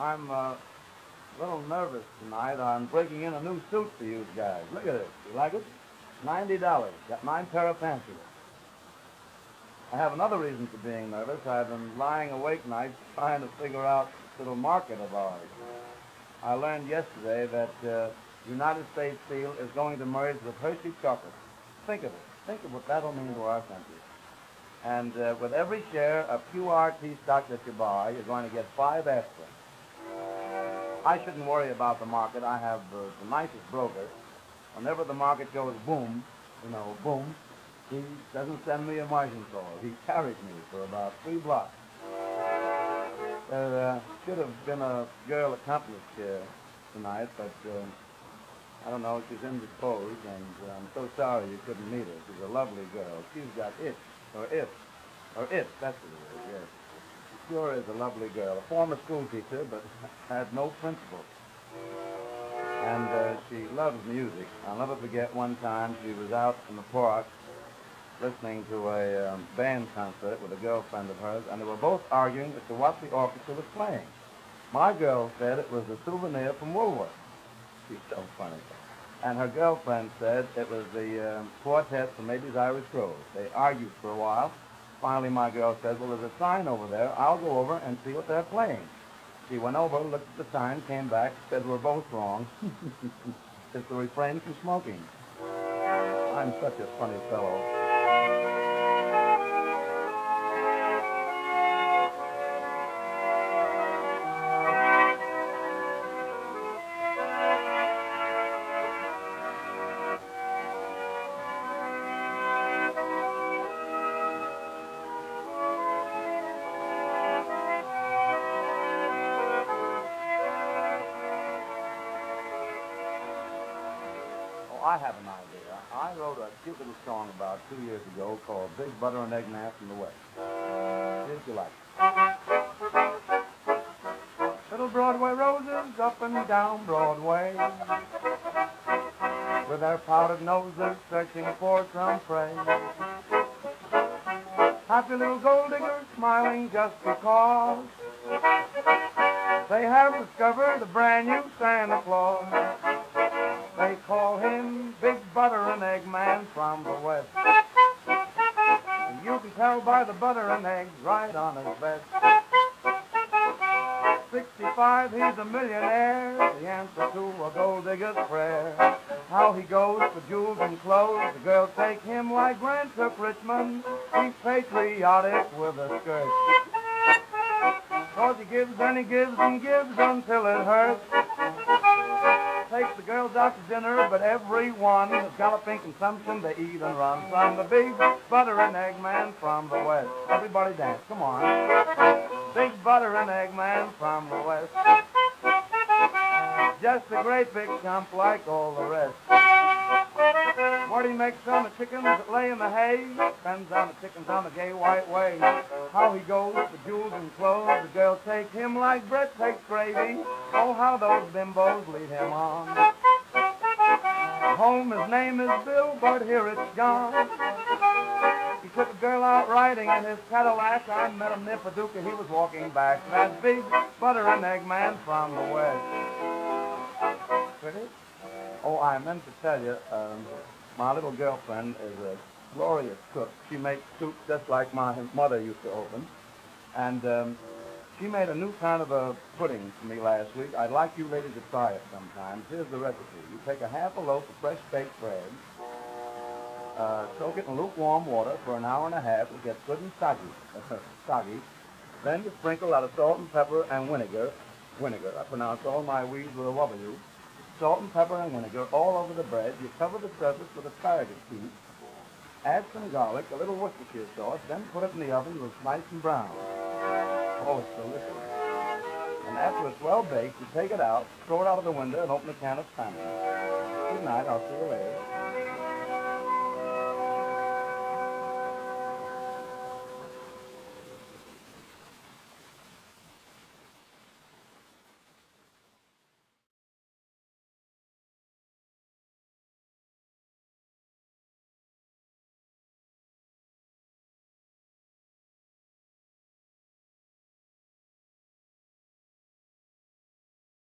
I'm uh, a little nervous tonight. I'm breaking in a new suit for you guys. Look at it. You like it? Ninety dollars. Got nine pair of pants I have another reason for being nervous. I've been lying awake nights trying to figure out this little market of ours. I learned yesterday that uh, United States Steel is going to merge with Hershey Chocolate. Think of it. Think of what that'll mean to our country. And uh, with every share of QRT stock that you buy, you're going to get five extra. I shouldn't worry about the market. I have uh, the nicest broker. Whenever the market goes boom, you know, boom, he doesn't send me a margin call. He carries me for about three blocks. There uh, should have been a girl accomplice here tonight, but uh, I don't know, she's indisposed, and uh, I'm so sorry you couldn't meet her. She's a lovely girl. She's got it, or it, or it, that's what it is, yes. Sure is a lovely girl, a former school teacher, but had no principles. And uh, she loves music. I'll never forget one time she was out in the park listening to a um, band concert with a girlfriend of hers, and they were both arguing as to what the orchestra was playing. My girl said it was a souvenir from Woolworth. She's so funny. And her girlfriend said it was the um, quartet from Maybe's Irish Grove. They argued for a while. Finally, my girl says, well, there's a sign over there. I'll go over and see what they're playing. She went over, looked at the sign, came back, said we're both wrong. it's the refrain from smoking. I'm such a funny fellow. I have an idea. I wrote a cute little song about two years ago called Big Butter and Egg Man from the West. Did you like it? Little Broadway roses up and down Broadway with their powdered noses searching for some prey. Happy little gold diggers smiling just because they have discovered a brand new Santa Claus. 65, he's a millionaire, the answer to a gold digger's prayer. How he goes for jewels and clothes, the girls take him like Grant took Richmond. He's patriotic with a skirt. Cause he gives and he gives and gives until it hurts takes the girls out to dinner, but everyone has galloping consumption. They eat and run from the big butter and egg man from the west. Everybody dance, come on. Big butter and egg man from the west. Just a great big chump like all the rest. Marty makes on the chickens that lay in the hay, spends on the chickens on the gay white way. How he goes for jewels and clothes, the girls take him like bread takes gravy. Oh, how those bimbos lead him on. Home, his name is Bill, but here it's John. Girl out riding in his Cadillac. I met him near Paducah. He was walking back. That big butter and egg man from the West. Pretty? Oh, I meant to tell you, um, my little girlfriend is a glorious cook. She makes soup just like my mother used to open. And um, she made a new kind of a pudding for me last week. I'd like you ladies to try it sometime. Here's the recipe. You take a half a loaf of fresh baked bread, uh, soak it in lukewarm water for an hour and a half. It gets good and soggy. soggy. Then you sprinkle lot of salt and pepper and vinegar. Vinegar. I pronounce all my weeds with a W salt and pepper and vinegar all over the bread. You cover the surface with asparagus seeds. Add some garlic, a little Worcestershire sauce, then put it in the oven to a nice and brown. Oh, it's delicious. And after it's well baked, you take it out, throw it out of the window, and open a can of salmon. Good night. I'll see you later.